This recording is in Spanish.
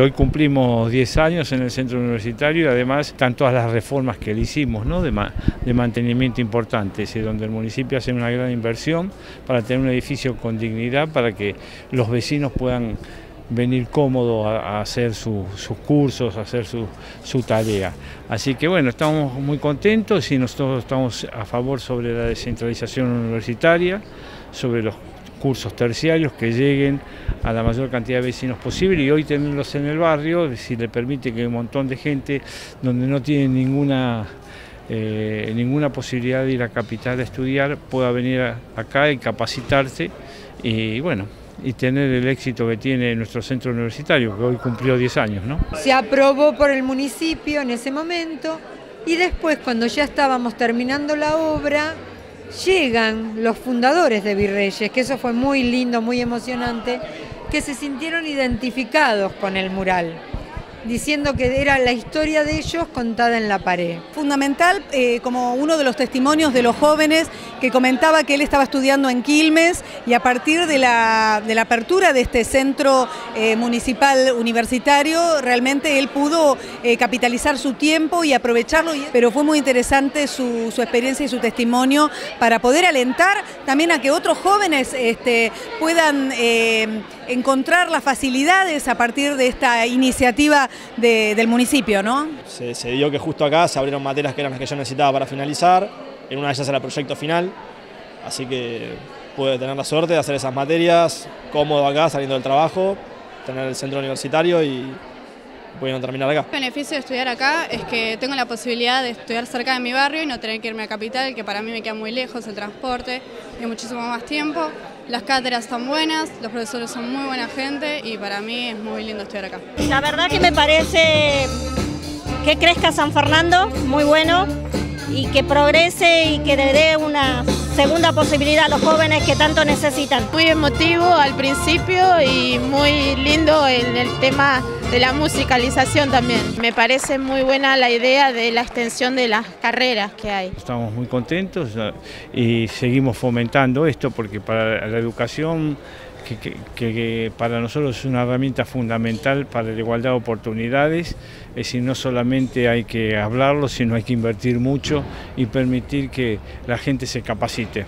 Hoy cumplimos 10 años en el centro universitario y además están todas las reformas que le hicimos de, de, mantenimiento importantes, donde el municipio hace una gran inversión para tener un edificio con dignidad para que los vecinos puedan venir cómodos a, hacer sus cursos, a hacer su, su, tarea. Así que bueno, estamos muy contentos y nosotros estamos a favor sobre la descentralización universitaria, sobre los cursos terciarios que lleguen a la mayor cantidad de vecinos posible y hoy tenerlos en el barrio, si le permite que un montón de gente donde no tiene ninguna eh, ninguna posibilidad de ir a capital a estudiar pueda venir acá y capacitarse y bueno, y tener el éxito que tiene nuestro centro universitario, que hoy cumplió 10 años. ¿no? Se aprobó por el municipio en ese momento y después cuando ya estábamos terminando la obra, llegan los fundadores de Virreyes, que eso fue muy lindo, muy emocionante, que se sintieron identificados con el mural diciendo que era la historia de ellos contada en la pared. Fundamental eh, como uno de los testimonios de los jóvenes que comentaba que él estaba estudiando en Quilmes y a partir de la, apertura de este centro eh, municipal universitario realmente él pudo eh, capitalizar su tiempo y aprovecharlo, pero fue muy interesante su, su, experiencia y su testimonio para poder alentar también a que otros jóvenes este, puedan encontrar las facilidades a partir de esta iniciativa del municipio, ¿no? Se, dio que justo acá se abrieron materias que eran las que yo necesitaba para finalizar, en una de ellas era el proyecto final, así que pude tener la suerte de hacer esas materias cómodo acá, saliendo del trabajo, tener el centro universitario y pudiendo terminar acá. El beneficio de estudiar acá es que tengo la posibilidad de estudiar cerca de mi barrio y no tener que irme a capital, que para mí me queda muy lejos el transporte y muchísimo más tiempo. Las cátedras están buenas, los profesores son muy buena gente y para mí es muy lindo estudiar acá. La verdad que me parece que crezca San Fernando, muy bueno, y que progrese y que le dé una segunda posibilidad a los jóvenes que tanto necesitan. Muy emotivo al principio y muy lindo en el tema de la musicalización también. Me parece muy buena la idea de la extensión de las carreras que hay. Estamos muy contentos y seguimos fomentando esto porque para la educación que, para nosotros es una herramienta fundamental para la igualdad de oportunidades, es decir, no solamente hay que hablarlo, sino hay que invertir mucho y permitir que la gente se capacite.